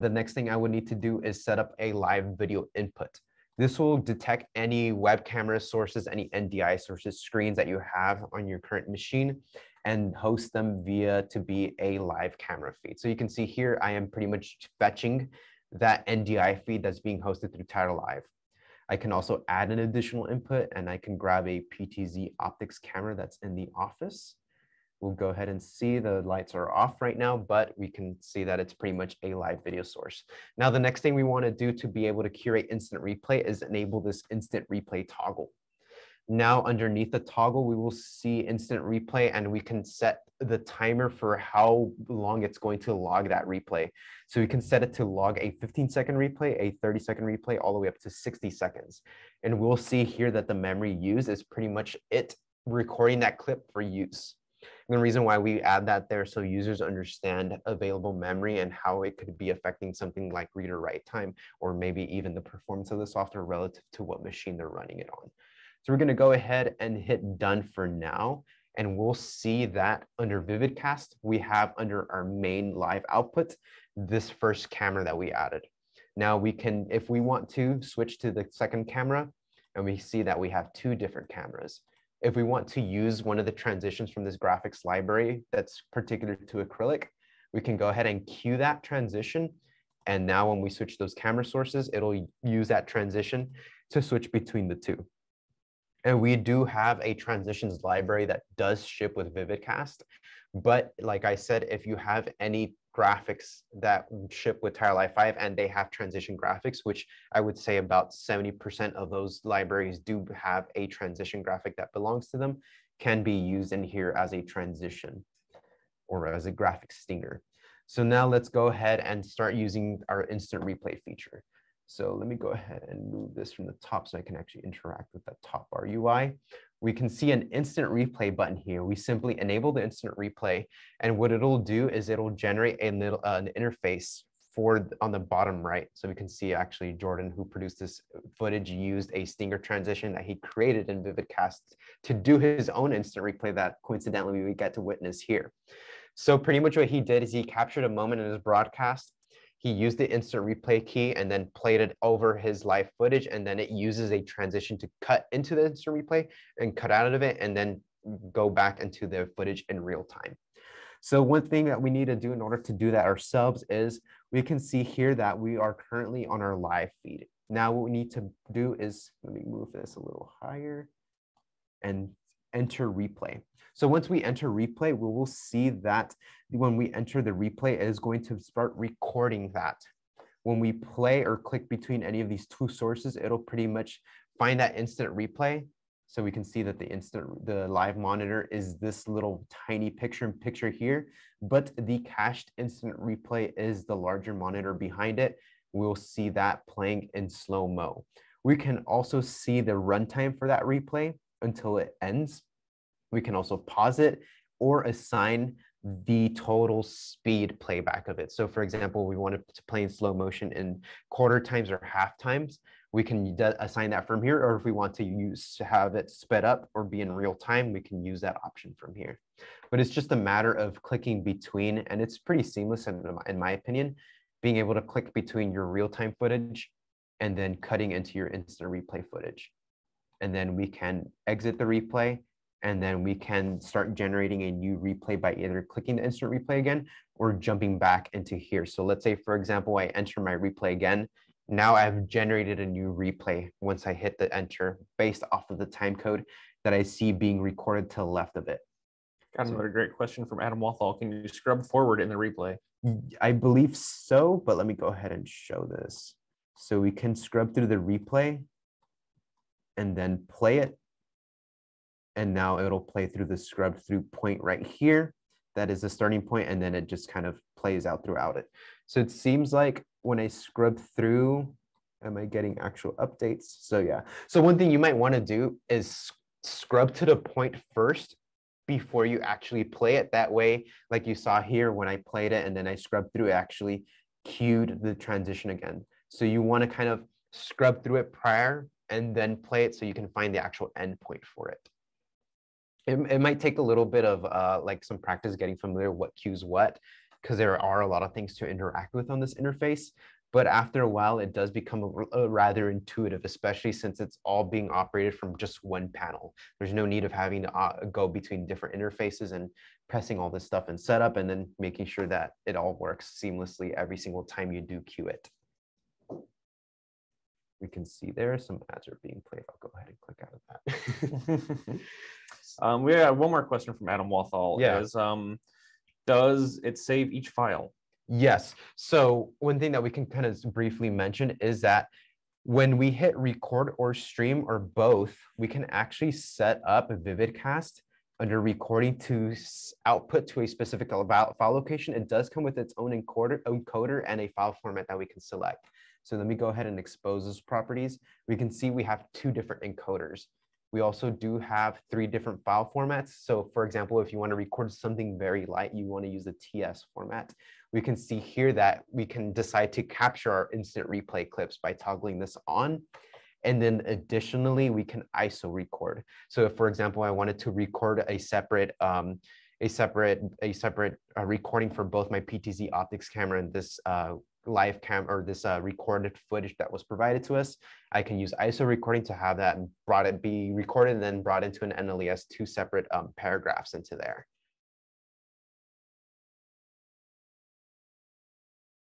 the next thing I would need to do is set up a live video input. This will detect any web camera sources, any NDI sources, screens that you have on your current machine and host them via to be a live camera feed. So you can see here, I am pretty much fetching that NDI feed that's being hosted through Titler Live. I can also add an additional input and I can grab a PTZ optics camera that's in the office. We'll go ahead and see the lights are off right now, but we can see that it's pretty much a live video source. Now, the next thing we want to do to be able to curate instant replay is enable this instant replay toggle. Now underneath the toggle, we will see instant replay and we can set the timer for how long it's going to log that replay. So we can set it to log a 15 second replay, a 30 second replay, all the way up to 60 seconds. And we'll see here that the memory used is pretty much it recording that clip for use. And the reason why we add that there so users understand available memory and how it could be affecting something like read or write time, or maybe even the performance of the software relative to what machine they're running it on. So we're going to go ahead and hit done for now. And we'll see that under VividCast, we have under our main live output, this first camera that we added. Now we can, if we want to switch to the second camera, and we see that we have two different cameras. If we want to use one of the transitions from this graphics library that's particular to acrylic, we can go ahead and cue that transition. And now when we switch those camera sources, it'll use that transition to switch between the two. And we do have a transitions library that does ship with VividCast. But like I said, if you have any graphics that ship with Titler Live 5 and they have transition graphics, which I would say about 70% of those libraries do have a transition graphic that belongs to them, can be used in here as a transition or as a graphic stinger. So now let's go ahead and start using our instant replay feature. So let me go ahead and move this from the top so I can actually interact with that top bar UI. We can see an instant replay button here. We simply enable the instant replay. And what it'll do is it'll generate a little, uh, an interface for on the bottom right. So we can see actually Jordan, who produced this footage, used a stinger transition that he created in VividCast to do his own instant replay that coincidentally we get to witness here. So pretty much what he did is he captured a moment in his broadcast he used the instant replay key and then played it over his live footage and then it uses a transition to cut into the instant replay and cut out of it and then go back into the footage in real time. So one thing that we need to do in order to do that ourselves is we can see here that we are currently on our live feed. Now what we need to do is, let me move this a little higher and enter replay. So once we enter replay, we will see that when we enter the replay, it is going to start recording that. When we play or click between any of these two sources, it'll pretty much find that instant replay. So we can see that the instant, the live monitor is this little tiny picture in picture here, but the cached instant replay is the larger monitor behind it. We'll see that playing in slow mo. We can also see the runtime for that replay until it ends. We can also pause it or assign the total speed playback of it. So for example, we want to play in slow motion in quarter times or half times, we can assign that from here. Or if we want to use to have it sped up or be in real time, we can use that option from here. But it's just a matter of clicking between, and it's pretty seamless in, in my opinion, being able to click between your real-time footage and then cutting into your instant replay footage. And then we can exit the replay and then we can start generating a new replay by either clicking the instant replay again or jumping back into here. So let's say, for example, I enter my replay again. Now I've generated a new replay once I hit the enter based off of the time code that I see being recorded to the left of it. Got another great question from Adam Walthall. Can you scrub forward in the replay? I believe so, but let me go ahead and show this. So we can scrub through the replay and then play it and now it'll play through the scrub through point right here. That is the starting point, and then it just kind of plays out throughout it. So it seems like when I scrub through, am I getting actual updates? So yeah. So one thing you might want to do is scrub to the point first before you actually play it. That way, like you saw here when I played it and then I scrubbed through, it actually cued the transition again. So you want to kind of scrub through it prior and then play it so you can find the actual endpoint for it it, it might take a little bit of uh, like some practice getting familiar what cues what because there are a lot of things to interact with on this interface. But after a while, it does become a, a rather intuitive, especially since it's all being operated from just one panel. There's no need of having to uh, go between different interfaces and pressing all this stuff and setup and then making sure that it all works seamlessly every single time you do cue it. Can see there some ads are being played. I'll go ahead and click out of that. um, we have one more question from Adam Walthall. Yeah. Is, um, does it save each file? Yes. So one thing that we can kind of briefly mention is that when we hit record or stream or both, we can actually set up a VividCast under recording to output to a specific file location. It does come with its own encoder, encoder and a file format that we can select. So let me go ahead and expose those properties. We can see we have two different encoders. We also do have three different file formats. So for example, if you want to record something very light, you want to use the TS format. We can see here that we can decide to capture our instant replay clips by toggling this on. And then additionally, we can ISO record. So if, for example, I wanted to record a separate um, a separate a separate uh, recording for both my PTZ optics camera and this uh, live cam or this uh, recorded footage that was provided to us. I can use ISO recording to have that brought it be recorded and then brought into an NLES two separate um, paragraphs into there.